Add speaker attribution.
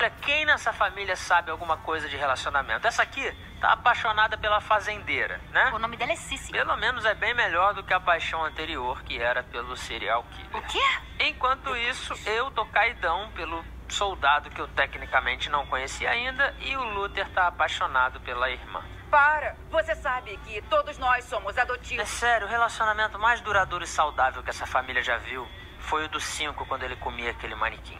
Speaker 1: Olha, quem nessa família sabe alguma coisa de relacionamento? Essa aqui tá apaixonada pela fazendeira, né?
Speaker 2: O nome dela é Cici.
Speaker 1: Pelo menos é bem melhor do que a paixão anterior, que era pelo serial killer.
Speaker 2: O quê?
Speaker 1: Enquanto isso, eu tô caidão pelo soldado que eu tecnicamente não conheci ainda e o Luther tá apaixonado pela irmã.
Speaker 3: Para! Você sabe que todos nós somos adotivos?
Speaker 1: É sério, o relacionamento mais duradouro e saudável que essa família já viu foi o do cinco quando ele comia aquele manequim.